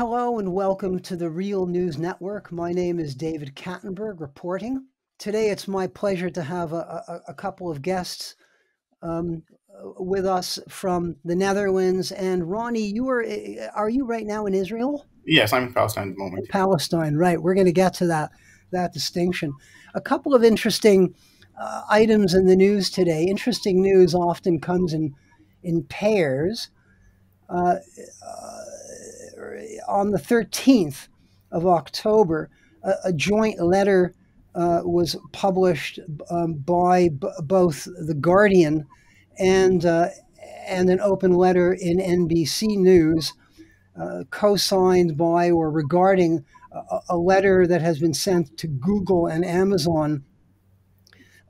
Hello and welcome to the Real News Network. My name is David Kattenburg reporting. Today it's my pleasure to have a, a, a couple of guests um, with us from the Netherlands. And Ronnie, you are are you right now in Israel? Yes, I'm in Palestine at the moment. Palestine, right? We're going to get to that that distinction. A couple of interesting uh, items in the news today. Interesting news often comes in in pairs. Uh, uh, on the 13th of October, a, a joint letter uh, was published um, by both the Guardian and uh, and an open letter in NBC News, uh, co-signed by or regarding a, a, letter that has been sent to Google and Amazon,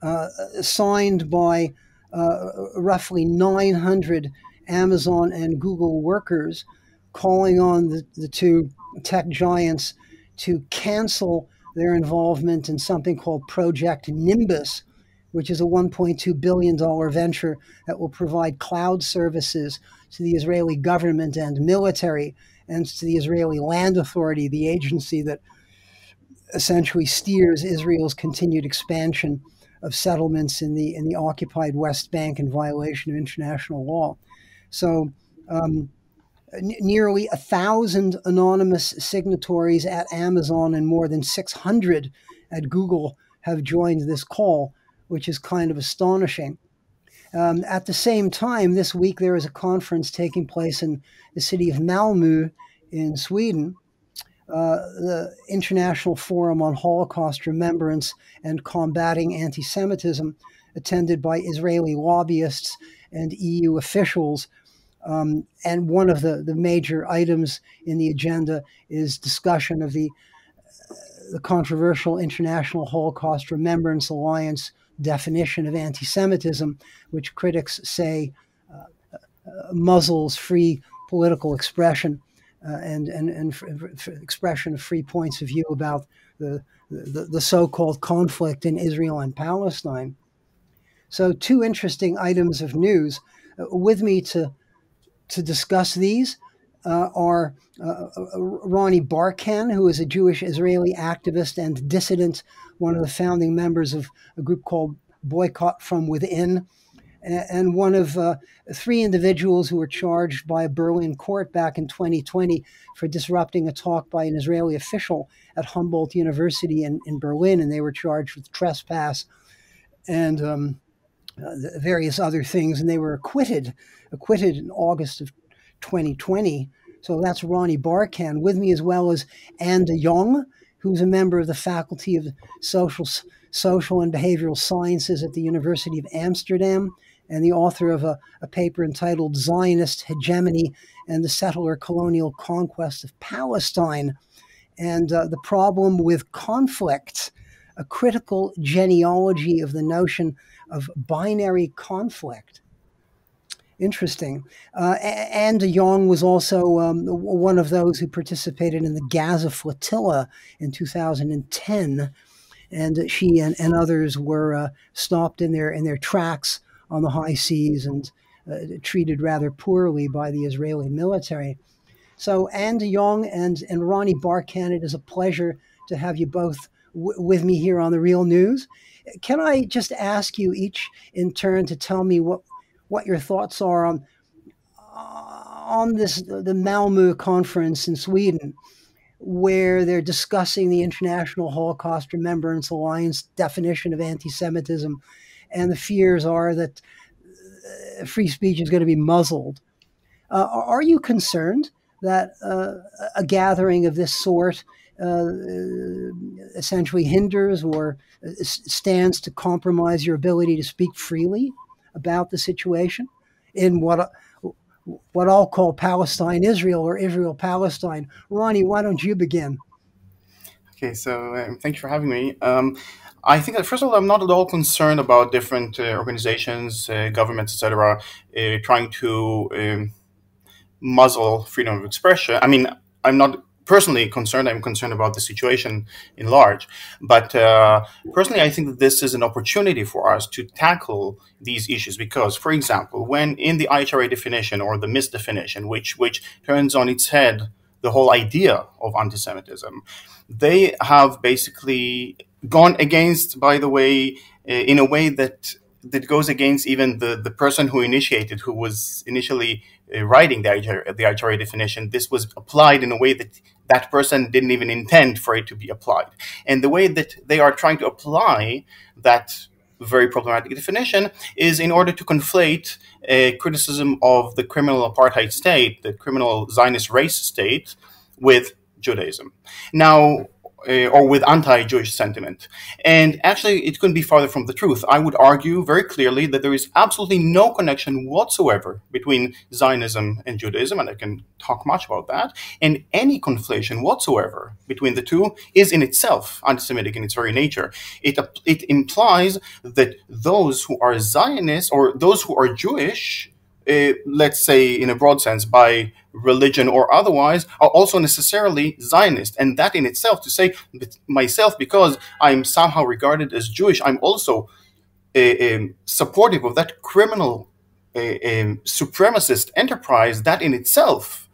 uh, signed by uh, roughly 900 Amazon and Google workers calling on the, the two tech giants to cancel their involvement in something called Project Nimbus, which is a $1.2 billion venture that will provide cloud services to the Israeli government and military and to the Israeli Land Authority, the agency that essentially steers Israel's continued expansion of settlements in the in the occupied West Bank in violation of international law. So um, nearly a thousand anonymous signatories at Amazon and more than 600 at Google have joined this call, which is kind of astonishing. Um, at the same time, this week there is a conference taking place in the city of Malmö in Sweden, uh, the International Forum on Holocaust Remembrance and Combating Anti Semitism, attended by Israeli lobbyists and EU officials um, and one of the, the major items in the agenda is discussion of the, uh, the controversial International Holocaust Remembrance Alliance definition of anti Semitism, which critics say uh, uh, muzzles free political expression uh, and, and, and expression of free points of view about the, the, the so called conflict in Israel and Palestine. So, two interesting items of news. Uh, with me to to discuss these uh, are uh, uh, Ronnie Barkan, who is a Jewish Israeli activist and dissident, one of the founding members of a group called Boycott from Within, and one of uh, three individuals who were charged by a Berlin court back in 2020 for disrupting a talk by an Israeli official at Humboldt University in, in Berlin, and they were charged with trespass. And um, various other things, and they were acquitted acquitted in August of 2020. So that's Ronnie Barkan with me, as well as Anne Jong, who's a member of the Faculty of Social, Social and Behavioral Sciences at the University of Amsterdam and the author of a, a paper entitled Zionist Hegemony and the Settler Colonial Conquest of Palestine. And uh, the problem with conflict, a critical genealogy of the notion of binary conflict. Interesting. Uh, Anne de was also um, one of those who participated in the Gaza flotilla in 2010, and she and, and others were uh, stopped in their in their tracks on the high seas and uh, treated rather poorly by the Israeli military. So Anne Jong and and Ronnie Barkan, it is a pleasure to have you both with me here on the Real News. Can I just ask you each in turn to tell me what what your thoughts are on on this the Malmö conference in Sweden, where they're discussing the International Holocaust Remembrance Alliance definition of anti-Semitism, and the fears are that uh, free speech is going to be muzzled. Uh, are you concerned that uh, a gathering of this sort uh, essentially hinders or uh, stands to compromise your ability to speak freely? about the situation in what what I'll call Palestine Israel or Israel Palestine. Ronnie, why don't you begin? Okay, so um, thank you for having me. Um, I think that first of all, I'm not at all concerned about different uh, organizations, uh, governments, etc., uh, trying to um, muzzle freedom of expression. I mean, I'm not personally concerned. I'm concerned about the situation in large. But uh, personally, I think that this is an opportunity for us to tackle these issues because, for example, when in the IHRA definition or the misdefinition, which which turns on its head the whole idea of anti-Semitism. They have basically gone against, by the way, in a way that that goes against even the, the person who initiated, who was initially uh, writing the IHRA, the IHRA definition. This was applied in a way that that person didn't even intend for it to be applied. And the way that they are trying to apply that very problematic definition is in order to conflate a criticism of the criminal apartheid state, the criminal Zionist race state, with Judaism. Now, uh, or with anti-Jewish sentiment. And actually, it couldn't be farther from the truth. I would argue very clearly that there is absolutely no connection whatsoever between Zionism and Judaism, and I can talk much about that. And any conflation whatsoever between the two is in itself anti-Semitic in its very nature. It it implies that those who are Zionists or those who are Jewish uh, let's say in a broad sense, by religion or otherwise, are also necessarily Zionist. And that in itself, to say myself, because I'm somehow regarded as Jewish, I'm also uh, supportive of that criminal uh, supremacist enterprise, that in itself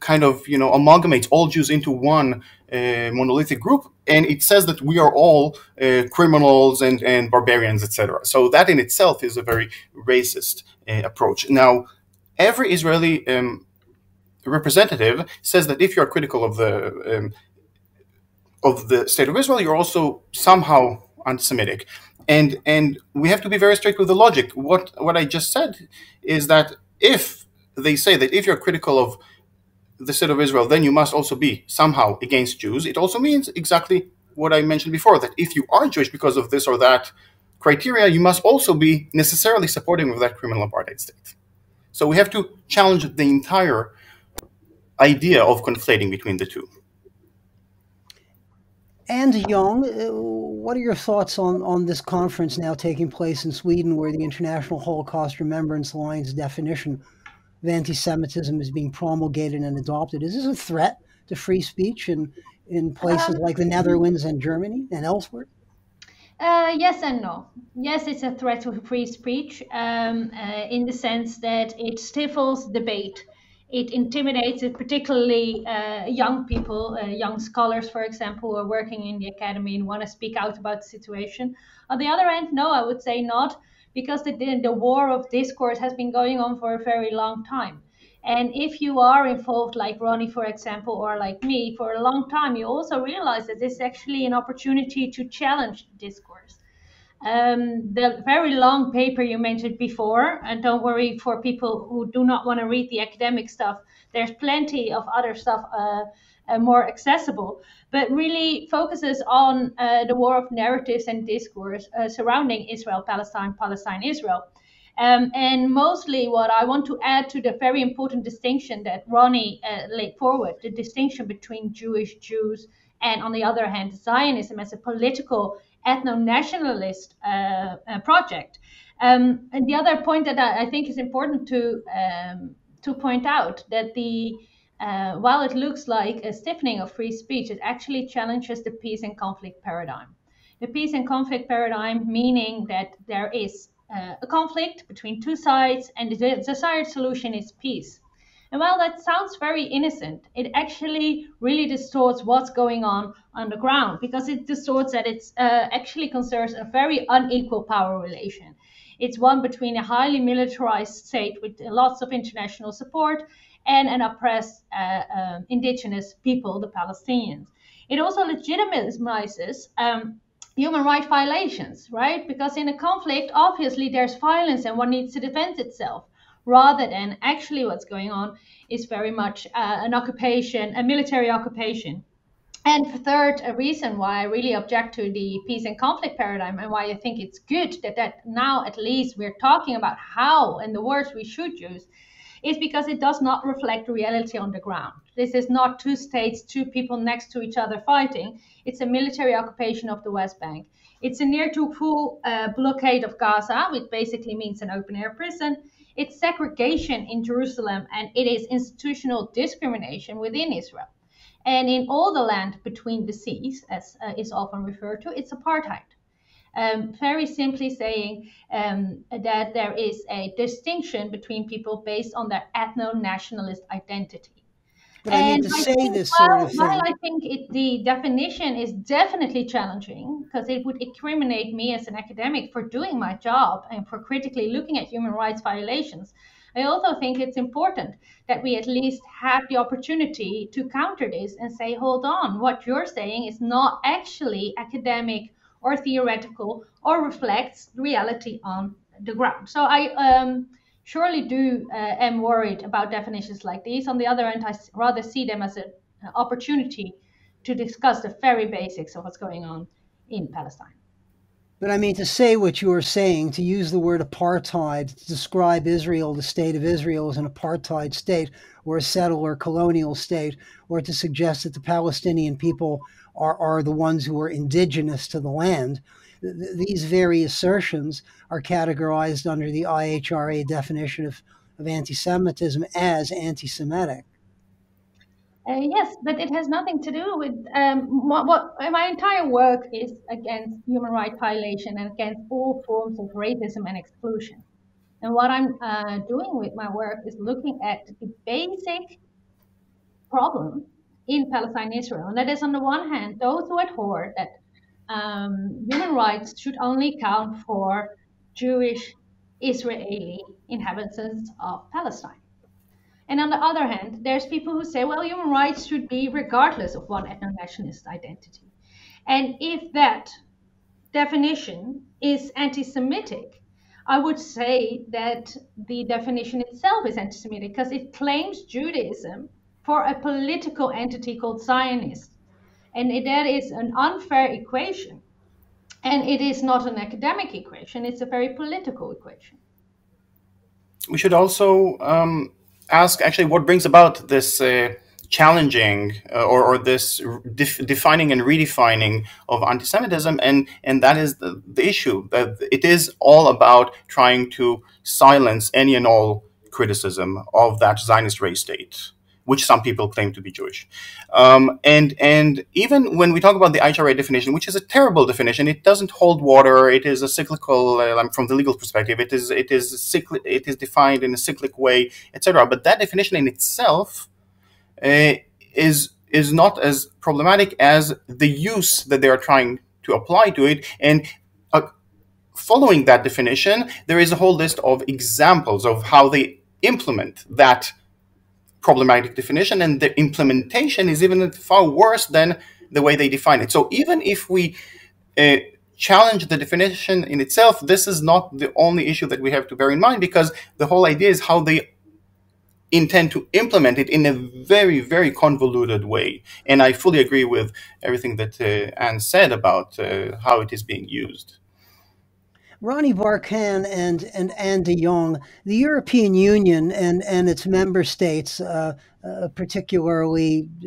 kind of you know amalgamates all Jews into one monolithic group, and it says that we are all uh, criminals and, and barbarians, etc. So that in itself is a very racist uh, approach. Now, every Israeli um, representative says that if you are critical of the um, of the state of Israel, you're also somehow anti-Semitic, and and we have to be very strict with the logic. What what I just said is that if they say that if you're critical of the state of Israel, then you must also be somehow against Jews. It also means exactly what I mentioned before that if you are Jewish because of this or that criteria, you must also be necessarily supporting of that criminal apartheid state. So we have to challenge the entire idea of conflating between the two. Anne Jong, uh, what are your thoughts on, on this conference now taking place in Sweden, where the International Holocaust Remembrance Alliance definition of anti-Semitism is being promulgated and adopted. Is this a threat to free speech in, in places um, like the Netherlands and Germany and elsewhere? Uh, yes and no. Yes, it's a threat to free speech um, uh, in the sense that it stifles debate. It intimidates, particularly uh, young people, uh, young scholars, for example, who are working in the academy and want to speak out about the situation. On the other hand, no, I would say not because the, the war of discourse has been going on for a very long time. And if you are involved, like Ronnie, for example, or like me, for a long time, you also realize that this is actually an opportunity to challenge discourse. Um, the very long paper you mentioned before, and don't worry for people who do not want to read the academic stuff, there's plenty of other stuff uh, uh, more accessible, but really focuses on uh, the war of narratives and discourse uh, surrounding Israel, Palestine, Palestine, Israel. Um, and mostly, what I want to add to the very important distinction that Ronnie uh, laid forward the distinction between Jewish Jews and, on the other hand, Zionism as a political ethno nationalist uh, uh, project. Um, and the other point that I, I think is important to, um, to point out that the uh, while it looks like a stiffening of free speech, it actually challenges the peace and conflict paradigm. The peace and conflict paradigm meaning that there is uh, a conflict between two sides and the desired solution is peace. And while that sounds very innocent, it actually really distorts what's going on on the ground because it distorts that it uh, actually concerns a very unequal power relation. It's one between a highly militarized state with lots of international support and an oppressed uh, um, indigenous people, the Palestinians. It also legitimizes um, human rights violations, right? Because in a conflict, obviously there's violence and one needs to defend itself, rather than actually what's going on is very much uh, an occupation, a military occupation. And third, a reason why I really object to the peace and conflict paradigm and why I think it's good that, that now at least we're talking about how and the words we should use is because it does not reflect reality on the ground. This is not two states, two people next to each other fighting. It's a military occupation of the West Bank. It's a near to full uh, blockade of Gaza, which basically means an open air prison. It's segregation in Jerusalem, and it is institutional discrimination within Israel. And in all the land between the seas, as uh, is often referred to, it's apartheid um, very simply saying um, that there is a distinction between people based on their ethno nationalist identity. But I mean, to I say think, this well, sort of thing. While I think it, the definition is definitely challenging because it would incriminate me as an academic for doing my job and for critically looking at human rights violations. I also think it's important that we at least have the opportunity to counter this and say, hold on, what you're saying is not actually academic or theoretical or reflects reality on the ground. So I um, surely do uh, am worried about definitions like these. On the other hand, I rather see them as an opportunity to discuss the very basics of what's going on in Palestine. But I mean, to say what you are saying, to use the word apartheid to describe Israel, the state of Israel, as an apartheid state or a settler colonial state, or to suggest that the Palestinian people are, are the ones who are indigenous to the land, these very assertions are categorized under the IHRA definition of, of anti Semitism as anti Semitic. Uh, yes, but it has nothing to do with um, what, what, my entire work is against human rights violation and against all forms of racism and exclusion. And what I'm uh, doing with my work is looking at the basic problem in Palestine Israel. And that is, on the one hand, those who adhere that um, human rights should only count for Jewish Israeli inhabitants of Palestine. And on the other hand, there's people who say, well, human rights should be regardless of one ethno nationalist identity. And if that definition is anti Semitic, I would say that the definition itself is anti Semitic because it claims Judaism for a political entity called Zionist and that is an unfair equation. And it is not an academic equation, it's a very political equation. We should also um, ask actually what brings about this uh, challenging uh, or, or, this def defining and redefining of anti-Semitism, and and that is the, the issue that it is all about trying to silence any and all criticism of that Zionist race state which some people claim to be Jewish. Um, and and even when we talk about the IHRA definition, which is a terrible definition, it doesn't hold water. It is a cyclical, uh, from the legal perspective, it is it is cyclic, it is defined in a cyclic way, etc. But that definition in itself uh, is is not as problematic as the use that they are trying to apply to it and. Uh, following that definition, there is a whole list of examples of how they implement that problematic definition, and the implementation is even far worse than the way they define it. So even if we uh, challenge the definition in itself, this is not the only issue that we have to bear in mind because the whole idea is how they intend to implement it in a very, very convoluted way. And I fully agree with everything that uh, Anne said about uh, how it is being used. Ronnie Barkan and, and Anne de Jong, the European Union and, and its member states, uh, uh, particularly uh,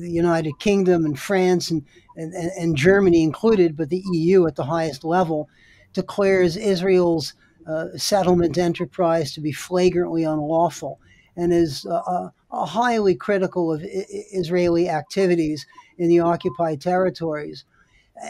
the United Kingdom and France and, and, and Germany included, but the EU at the highest level, declares Israel's uh, settlement enterprise to be flagrantly unlawful and is uh, uh, highly critical of Israeli activities in the occupied territories.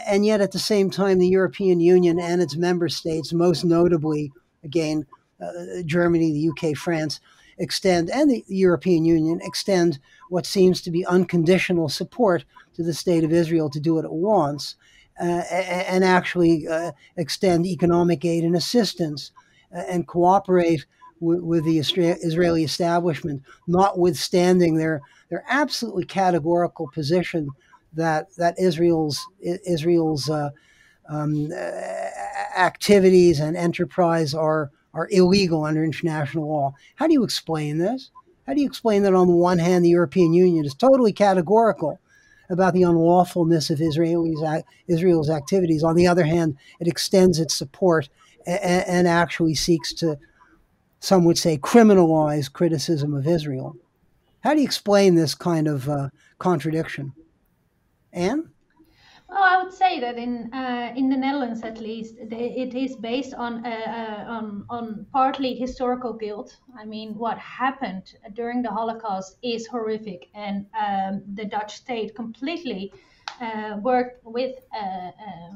And yet, at the same time, the European Union and its member states, most notably, again, uh, Germany, the UK, France, extend, and the European Union extend what seems to be unconditional support to the state of Israel to do what it wants, uh, and actually uh, extend economic aid and assistance uh, and cooperate with, with the Israeli establishment, notwithstanding their, their absolutely categorical position that that Israel's Israel's uh, um, activities and enterprise are are illegal under international law. How do you explain this? How do you explain that on the one hand the European Union is totally categorical about the unlawfulness of Israel's Israel's activities. On the other hand, it extends its support and, and actually seeks to, some would say, criminalize criticism of Israel. How do you explain this kind of uh, contradiction? Anne? Well, I would say that in uh, in the Netherlands, at least, it is based on uh, uh, on on partly historical guilt. I mean, what happened during the Holocaust is horrific, and um, the Dutch state completely uh, worked with uh, uh,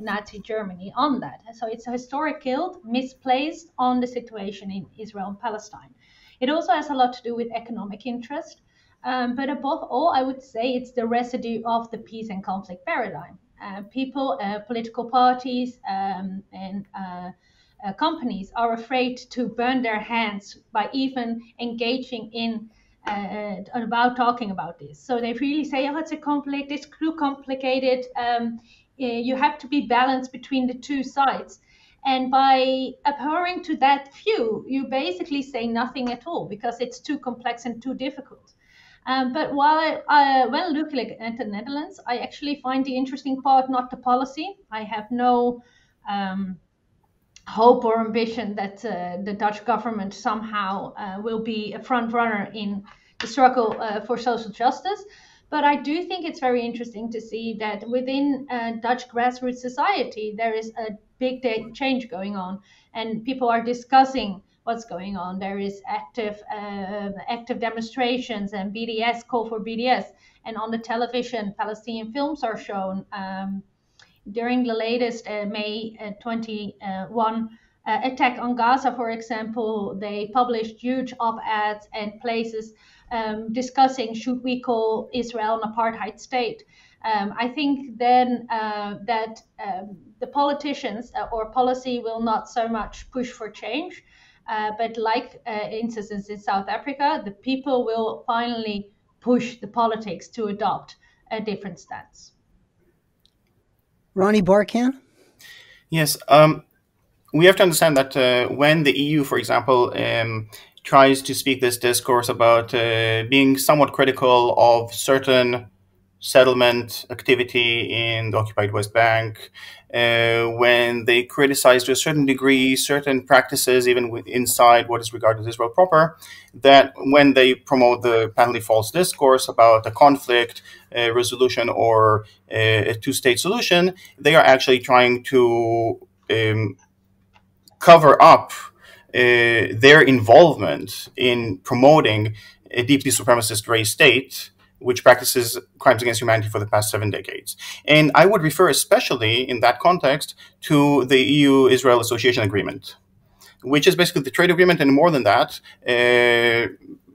Nazi Germany on that. So it's a historic guilt misplaced on the situation in Israel and Palestine. It also has a lot to do with economic interest. Um, but above all, I would say it's the residue of the peace and conflict paradigm. Uh, people, uh, political parties, um, and uh, uh companies are afraid to burn their hands by even engaging in uh, about talking about this. So they really say, "Oh, it's a conflict. It's too complicated. Um, you have to be balanced between the two sides." And by abhorring to that view, you basically say nothing at all because it's too complex and too difficult. Um, but while I, I, when looking at the Netherlands, I actually find the interesting part not the policy. I have no um, hope or ambition that uh, the Dutch government somehow uh, will be a front runner in the struggle uh, for social justice. But I do think it's very interesting to see that within uh, Dutch grassroots society, there is a big change going on, and people are discussing what's going on. There is active uh, active demonstrations and BDS call for BDS, and on the television, Palestinian films are shown. Um, during the latest uh, May uh, 21 uh, attack on Gaza, for example, they published huge op-eds and places um, discussing should we call Israel an apartheid state. Um, I think then uh, that um, the politicians uh, or policy will not so much push for change, uh, but like uh, instances in South Africa, the people will finally push the politics to adopt a different stance. Ronnie Barkan? Yes. Um, we have to understand that uh, when the EU, for example, um, tries to speak this discourse about uh, being somewhat critical of certain settlement activity in the occupied West Bank, uh, when they criticize to a certain degree certain practices, even inside what is regarded as Israel proper, that when they promote the patently false discourse about a conflict uh, resolution or a two state solution, they are actually trying to um, cover up uh, their involvement in promoting a deeply supremacist race state which practices crimes against humanity for the past seven decades. And I would refer especially in that context to the EU Israel Association Agreement, which is basically the trade agreement and more than that, uh,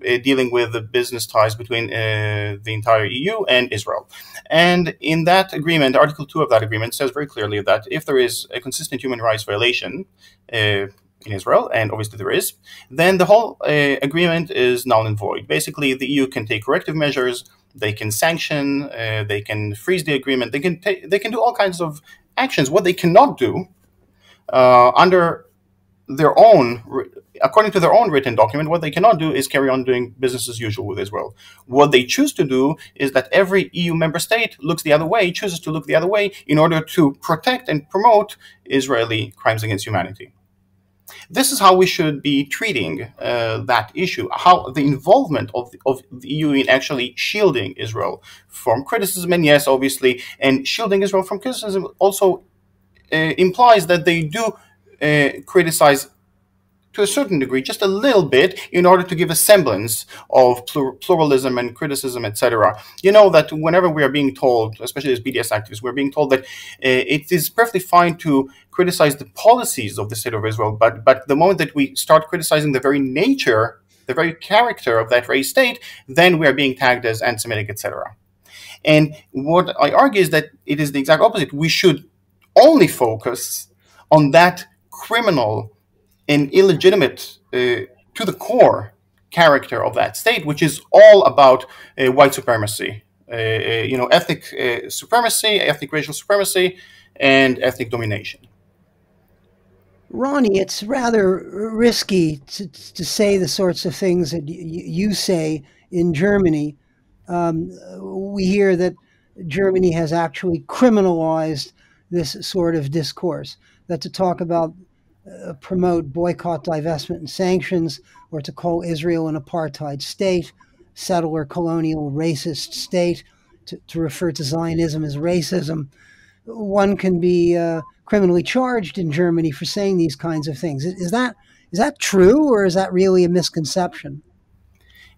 uh, dealing with the business ties between uh, the entire EU and Israel. And in that agreement, Article 2 of that agreement says very clearly that if there is a consistent human rights violation, uh, in Israel, and obviously there is, then the whole uh, agreement is null and void. Basically, the EU can take corrective measures, they can sanction, uh, they can freeze the agreement, they can they can do all kinds of actions. What they cannot do uh, under their own, according to their own written document, what they cannot do is carry on doing business as usual with Israel. What they choose to do is that every EU member state looks the other way, chooses to look the other way in order to protect and promote Israeli crimes against humanity. This is how we should be treating uh, that issue, how the involvement of the, of the EU in actually shielding Israel from criticism, and yes, obviously, and shielding Israel from criticism also uh, implies that they do uh, criticize to a certain degree, just a little bit, in order to give a semblance of plur- pluralism and criticism, etc. You know that whenever we are being told, especially as BDS activists, we're being told that uh, it is perfectly fine to criticize the policies of the state of Israel, but but the moment that we start criticizing the very nature, the very character of that race state, then we are being tagged as anti-Semitic, etc. And what I argue is that it is the exact opposite. We should only focus on that criminal and illegitimate uh, to the core character of that state, which is all about uh, white supremacy, uh, uh you know, ethnic uh, supremacy, ethnic racial supremacy, and ethnic domination. Ronnie, it's rather risky to, to say the sorts of things that you say in Germany. Um, we hear that Germany has actually criminalized this sort of discourse. That to talk about uh, promote boycott, divestment, and sanctions, or to call Israel an apartheid state, settler, colonial, racist state, to, to refer to Zionism as racism. One can be uh, criminally charged in Germany for saying these kinds of things. Is that is that true, or is that really a misconception?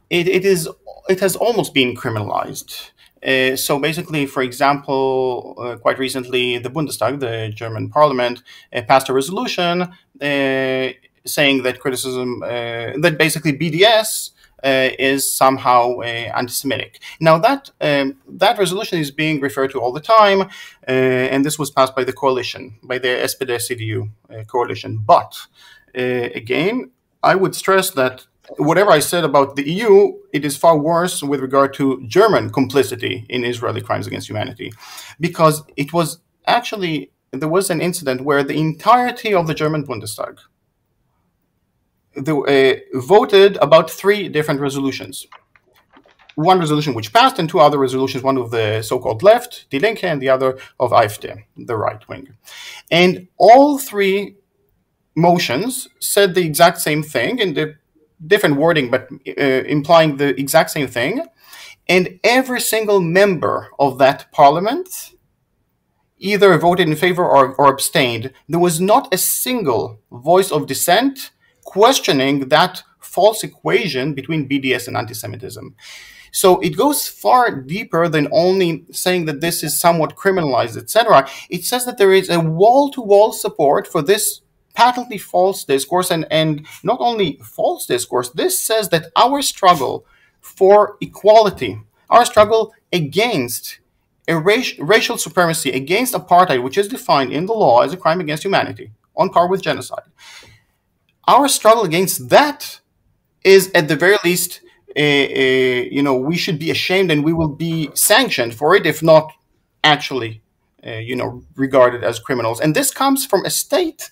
It, it is. It has almost been criminalized. Uh, so basically, for example, uh, quite recently, the Bundestag, the German parliament, uh, passed a resolution uh, saying that criticism, uh, that basically BDS uh, is somehow anti-Semitic. Now that um, that resolution is being referred to all the time, and this was passed by the coalition, by the SPD-CDU coalition. But again, I would stress that whatever I said about the EU, it is far worse with regard to German complicity in Israeli crimes against humanity, because it was actually there was an incident where the entirety of the German Bundestag the, uh, voted about three different resolutions. One resolution which passed, and two other resolutions, one of the so called left, Die Linke, and the other of AfD, the right wing. And all three motions said the exact same thing in the different wording, but uh, implying the exact same thing. And every single member of that parliament either voted in favor or, or abstained. There was not a single voice of dissent questioning that false equation between BDS and anti-Semitism. So it goes far deeper than only saying that this is somewhat criminalized, etc. It says that there is a wall-to-wall support for this patently false discourse, and, and not only false discourse, this says that our struggle for equality, our struggle against a racial supremacy, against apartheid, which is defined in the law as a crime against humanity, on par with genocide, our struggle against that is at the very least uh, uh, you know we should be ashamed and we will be sanctioned for it if not actually uh, you know regarded as criminals. And this comes from a state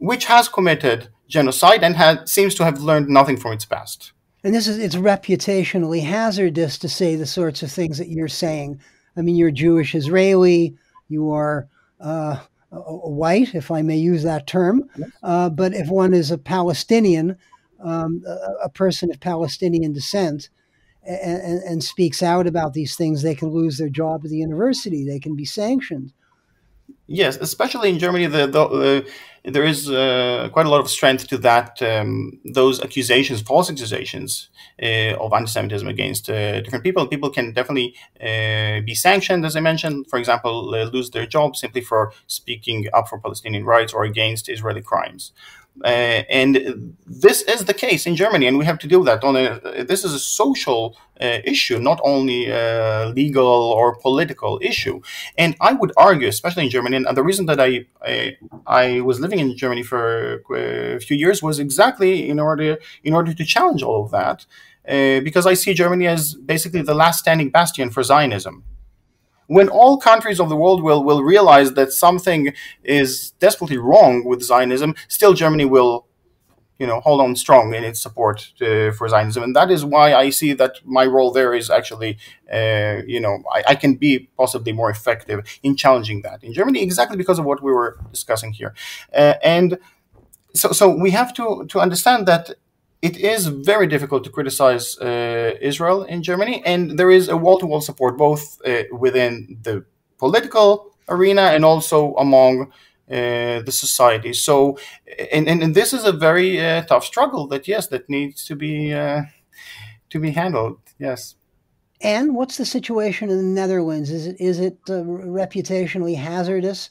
which has committed genocide and had, seems to have learned nothing from its past and this is it's reputationally hazardous to say the sorts of things that you're saying i mean you're jewish israeli you are uh, white, if I may use that term. Yes. Uh, but if one is a Palestinian, um, a, a, person of Palestinian descent, and, and, and, speaks out about these things, they can lose their job at the university. They can be sanctioned. Yes, especially in Germany, the, the, there is uh, quite a lot of strength to that. Um, those accusations, false accusations uh, of anti-Semitism against uh, different people. People can definitely uh, be sanctioned, as I mentioned. For example, uh, lose their job simply for speaking up for Palestinian rights or against Israeli crimes. Uh, and this is the case in Germany, and we have to deal with that. On a, this is a social uh, issue, not only a legal or political issue. And I would argue, especially in Germany, and the reason that I I, I was living in Germany for a few years was exactly in order in order to challenge all of that, uh, because I see Germany as basically the last standing bastion for Zionism when all countries of the world will, will realize that something is desperately wrong with Zionism, still Germany will you know hold on strong in its support uh, for Zionism, and that is why I see that my role there is actually uh, you know I, I, can be possibly more effective in challenging that in Germany exactly because of what we were discussing here, uh, and so so we have to to understand that it is very difficult to criticize uh, Israel in Germany, and there is a wall-to-wall support both uh, within the political arena and also among uh, the society. So, and, and, and, this is a very uh, tough struggle that yes, that needs to be uh, to be handled. Yes. And what's the situation in the Netherlands? Is it is it uh, reputationally hazardous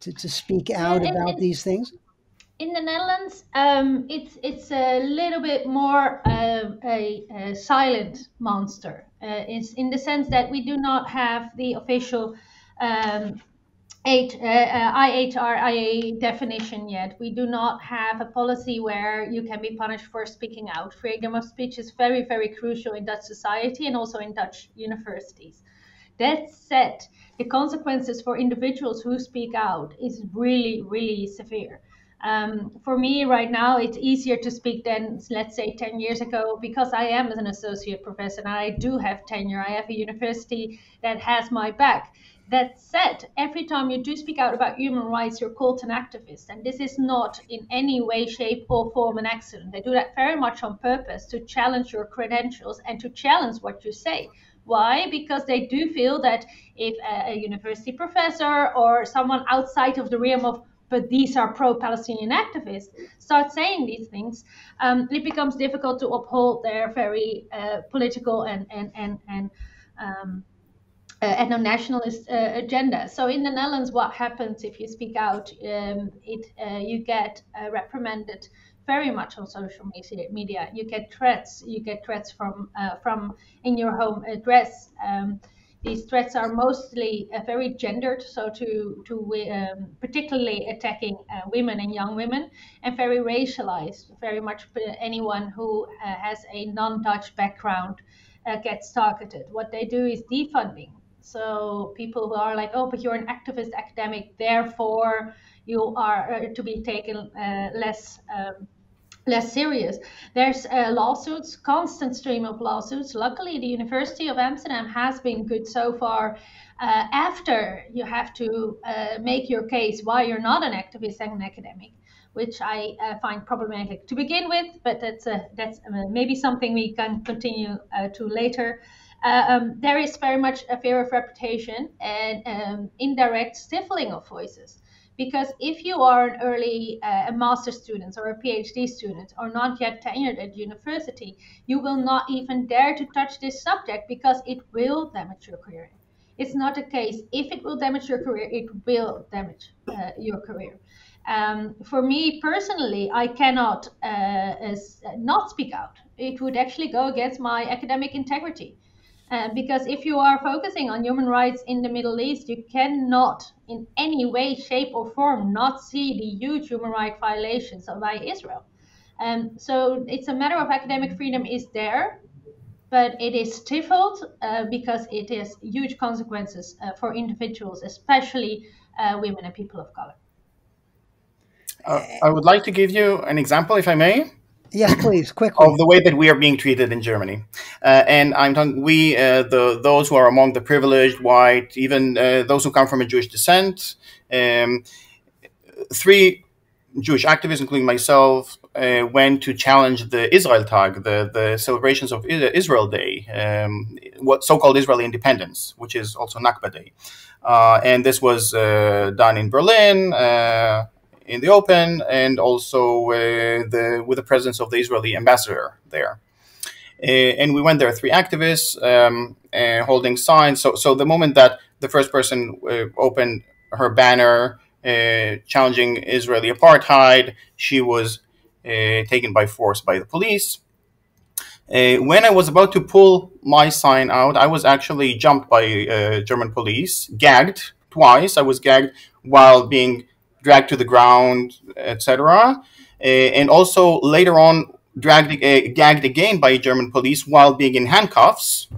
to, to speak out about these things? In the Netherlands, um, it's it's a little bit more uh, a, a, silent monster. Uh, it's in the sense that we do not have the official um, eight, uh, uh IHRA definition yet. We do not have a policy where you can be punished for speaking out. Freedom of speech is very, very crucial in Dutch society and also in Dutch universities. That said, the consequences for individuals who speak out is really, really severe. Um, for me right now, it's easier to speak than, let's say, 10 years ago because I am an associate professor and I do have tenure. I have a university that has my back. That said, every time you do speak out about human rights, you're called an activist. And this is not in any way, shape, or form an accident. They do that very much on purpose to challenge your credentials and to challenge what you say. Why? Because they do feel that if a, a university professor or someone outside of the realm of but these are pro-Palestinian activists, start saying these things, um, it becomes difficult to uphold their very uh, political and and and and um, uh, ethno-nationalist uh, agenda. So in the Netherlands, what happens if you speak out? Um, it uh, you get uh, reprimanded very much on social media. You get threats. You get threats from uh, from in your home address. Um, these threats are mostly uh, very gendered, so to to um, particularly attacking uh, women and young women, and very racialized. Very much uh, anyone who uh, has a non-Dutch background uh, gets targeted. What they do is defunding. So people who are like, oh, but you're an activist academic, therefore you are uh, to be taken less. Um, less serious. There's uh, lawsuits, constant stream of lawsuits. Luckily, the University of Amsterdam has been good so far. Uh, after you have to uh, make your case why you're not an activist and an academic, which I uh, find problematic to begin with, but that's uh, that's uh, maybe something we can continue to later. Um, there is very much a fear of reputation and um, indirect stifling of voices. Because if you are an early uh, a master student or a PhD student or not yet tenured at university, you will not even dare to touch this subject because it will damage your career. It's not a case if it will damage your career, it will damage uh, your career. Um, for me personally, I cannot uh, not speak out. It would actually go against my academic integrity. Uh, because if you are focusing on human rights in the Middle East, you cannot, in any way, shape, or form, not see the huge human rights violations by Israel. Um, so it's a matter of academic freedom is there, but it is stifled uh, because it has huge consequences uh, for individuals, especially uh, women and people of color. Uh, I would like to give you an example, if I may. Yes, please, quickly. Of the way that we are being treated in Germany, uh, and I'm talking we, uh, the those who are among the privileged, white, even uh, those who come from a Jewish descent. Um, three Jewish activists, including myself, uh, went to challenge the Israel Tag, the the celebrations of Israel Day, um, what so-called Israeli independence, which is also Nakba Day, uh, and this was uh, done in Berlin in the open, and also uh, the with the presence of the Israeli ambassador there. Uh, and we went there, three activists um, uh, holding signs. So, so the moment that the first person opened her banner challenging Israeli apartheid, she was taken by force by the police. Uh, when I was about to pull my sign out, I was actually jumped by uh, German police, gagged twice. I was gagged while being dragged to the ground, etc. Uh, and also later on dragged, uh, gagged again by German police while being in handcuffs.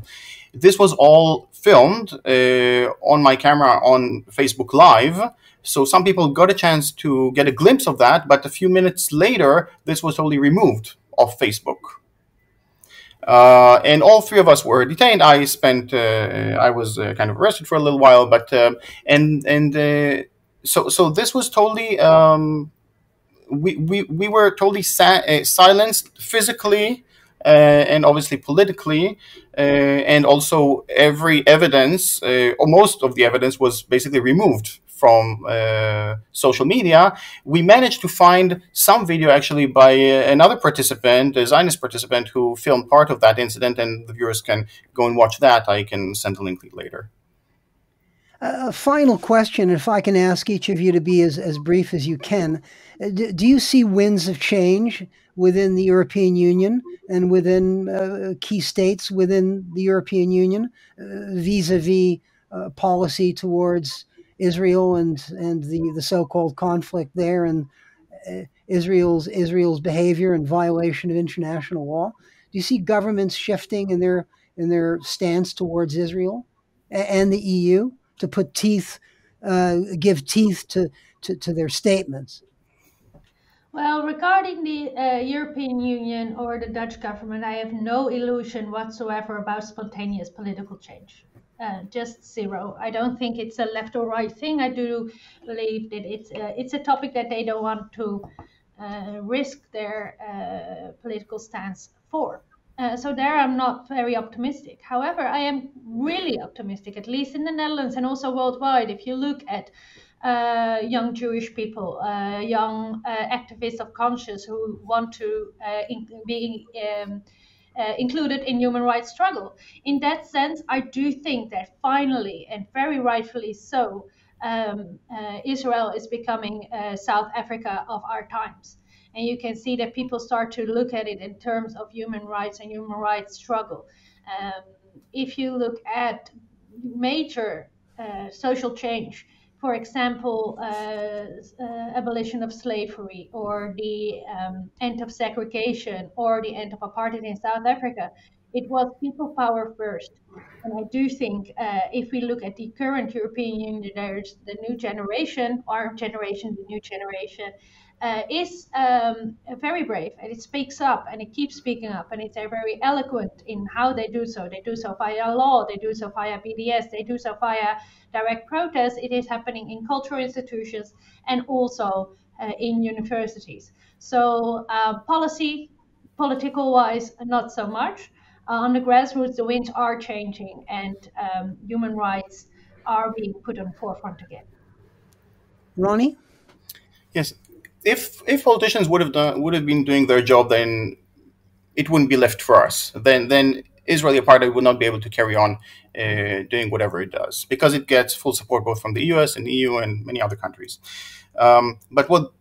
This was all filmed uh, on my camera on Facebook Live. So some people got a chance to get a glimpse of that, but a few minutes later, this was totally removed off Facebook. Uh, and all three of us were detained. I spent, uh, I was uh, kind of arrested for a little while, but and and so so this was totally um, we, we we were totally uh, silenced physically uh, and obviously politically uh, and also every evidence uh, or most of the evidence was basically removed from uh, social media. We managed to find some video actually by uh, another participant a zionist participant who filmed part of that incident and the viewers can go and watch that. I can send a link later a final question, if I can ask each of you to be as, as brief as you can. Uh, do you see winds of change within the European Union and within uh, key states within the European Union vis a vis policy towards Israel and, and the, the so called conflict there and uh, Israel's, Israel's behavior and violation of international law? Do you see governments shifting in their, in their stance towards Israel and the EU? To put teeth, uh, give teeth to, to, to, their statements? Well, regarding the uh, European Union or the Dutch government, I have no illusion whatsoever about spontaneous political change. Uh, just zero. I don't think it's a left or right thing. I do believe that it's uh, it's a topic that they don't want to uh, risk their uh, political stance for. Uh, so there I'm not very optimistic. However, I am really optimistic, at least in the Netherlands and also worldwide. If you look at uh, young Jewish people, uh, young uh, activists of conscience who want to uh, in, be um, included in human rights struggle. In that sense, I do think that finally, and very rightfully so, um, Israel is becoming South Africa of our times. And you can see that people start to look at it in terms of human rights and human rights struggle. Um, if you look at major uh, social change, for example, uh, uh, abolition of slavery or the um, end of segregation or the end of apartheid in South Africa, it was people power first. And I do think uh, if we look at the current European Union, there's the new generation, our generation, the new generation, uh, is um, very brave and it speaks up and it keeps speaking up and it's uh, very eloquent in how they do so. They do so via law, they do so via BDS, they do so via direct protest. It is happening in cultural institutions and also uh, in universities. So, uh, policy, political wise, not so much. Uh, on the grassroots, the winds are changing and um, human rights are being put on forefront again. Ronnie? Yes, if if politicians would have done would have been doing their job, then it wouldn't be left for us. Then then Israeli apartheid would not be able to carry on uh, doing whatever it does because it gets full support both from the U.S. and EU and many other countries. Um, but what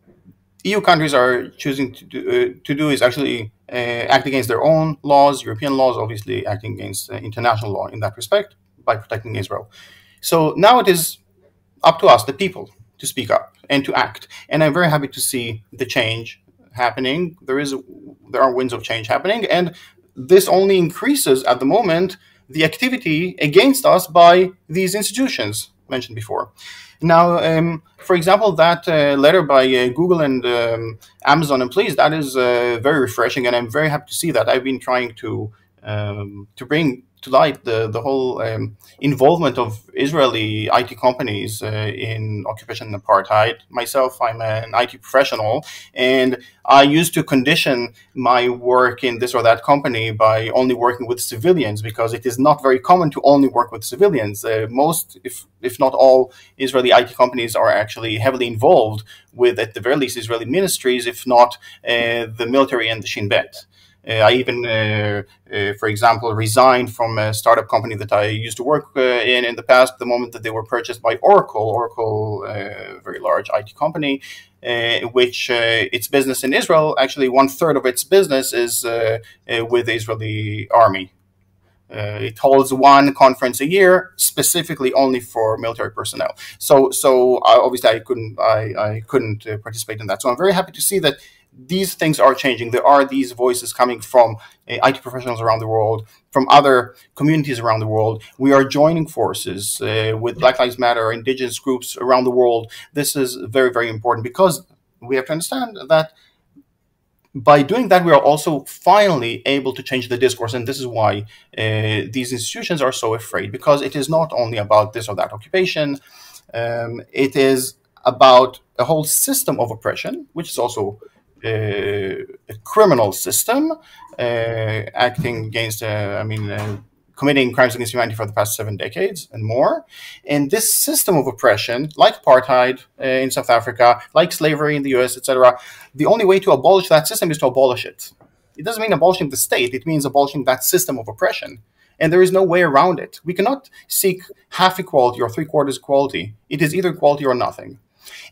EU countries are choosing to do, uh, to do is actually uh, act against their own laws, European laws, obviously acting against uh, international law in that respect by protecting Israel. So now it is up to us, the people, to speak up and to act. And I'm very happy to see the change happening. There is there are winds of change happening, and this only increases at the moment the activity against us by these institutions mentioned before. Now, um, for example, that uh, letter by uh, Google and um, Amazon employees that is uh, very refreshing, and I'm very happy to see that. I've been trying to um, to bring to light the the whole um, involvement of Israeli IT companies uh, in occupation and apartheid. Myself, I'm an IT professional, and I used to condition my work in this or that company by only working with civilians because it is not very common to only work with civilians. Uh, most, if if not all, Israeli IT companies are actually heavily involved with, at the very least, Israeli ministries, if not uh, the military and the Shin Bet. Uh, I even, uh, uh, for example, resigned from a startup company that I used to work in in the past. The moment that they were purchased by Oracle, Oracle, a very large IT company, which its business in Israel, actually one third of its business is with the Israeli army. Uh, it holds one conference a year, specifically only for military personnel. So, so uh, obviously, I couldn't, I, I couldn't uh, participate in that. So, I'm very happy to see that these things are changing. There are these voices coming from uh, IT professionals around the world, from other communities around the world. We are joining forces uh, with Black Lives Matter, indigenous groups around the world. This is very, very important because we have to understand that by doing that, we are also finally able to change the discourse. And this is why uh, these institutions are so afraid because it is not only about this or that occupation, um, it is about a whole system of oppression, which is also a criminal system uh, acting against, uh, I mean, uh, committing crimes against humanity for the past seven decades and more. And this system of oppression, like apartheid uh, in South Africa, like slavery in the US, etc., the only way to abolish that system is to abolish it. It doesn't mean abolishing the state, it means abolishing that system of oppression. And there is no way around it. We cannot seek half equality or three quarters equality. It is either equality or nothing.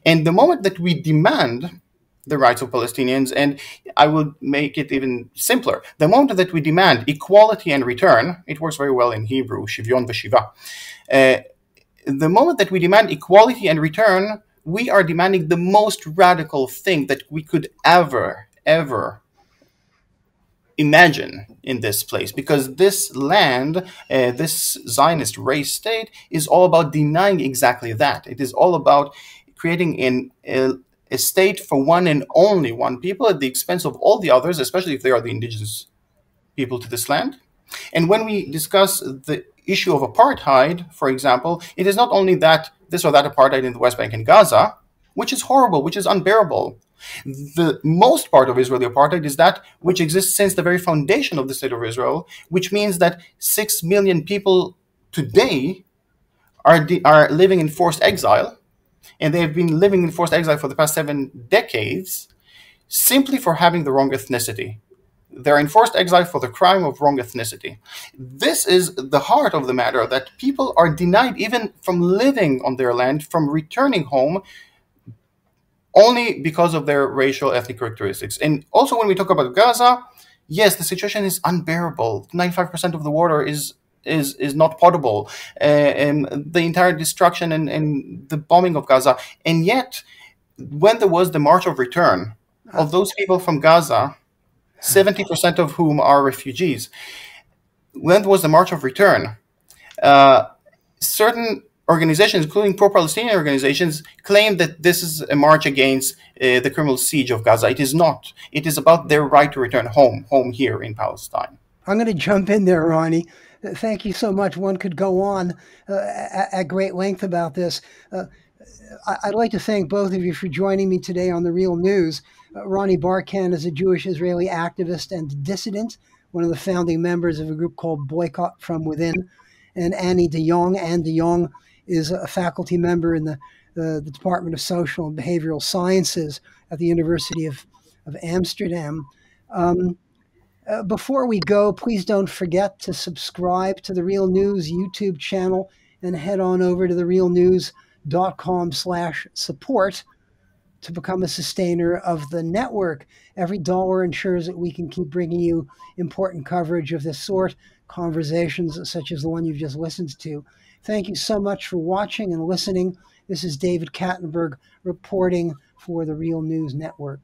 And the moment that we demand the rights of Palestinians. And I would make it even simpler. The moment that we demand equality and return, it works very well in Hebrew, shivyon v'shiva. Uh, the moment that we demand equality and return, we are demanding the most radical thing that we could ever, ever imagine in this place because this land, uh, this Zionist race state, is all about denying exactly that. It is all about creating an, a, a state for one and only one people at the expense of all the others, especially if they are the indigenous people to this land. And when we discuss the issue of apartheid, for example, it is not only that this or that apartheid in the West Bank and Gaza, which is horrible, which is unbearable. The most part of Israeli apartheid is that which exists since the very foundation of the state of Israel, which means that six million people today are, are living in forced exile and they have been living in forced exile for the past seven decades simply for having the wrong ethnicity. They're in forced exile for the crime of wrong ethnicity. This is the heart of the matter that people are denied even from living on their land, from returning home, only because of their racial ethnic characteristics. And also, when we talk about Gaza, yes, the situation is unbearable. 95% of the water is is is not potable, uh, and the entire destruction and, and the bombing of Gaza. And yet, when there was the March of Return of those people from Gaza, 70% of whom are refugees, when there was the March of Return, uh, certain organizations, including pro-Palestinian organizations, claim that this is a march against uh, the criminal siege of Gaza. It is not. It is about their right to return home, home here in Palestine. I'm going to jump in there, Ronnie. Thank you so much. One could go on uh, at, at, great length about this. Uh, I'd like to thank both of you for joining me today on The Real News. Uh, Ronnie Barkan is a Jewish Israeli activist and dissident, one of the founding members of a group called Boycott from Within. And Annie de Jong. Anne de Jong is a faculty member in the, the, the Department of Social and Behavioral Sciences at the University of, of Amsterdam. Um, uh, before we go, please don't forget to subscribe to the Real News YouTube channel and head on over to therealnews.com slash support to become a sustainer of the network. Every dollar ensures that we can keep bringing you important coverage of this sort, conversations such as the one you've just listened to. Thank you so much for watching and listening. This is David Kattenburg reporting for the Real News Network.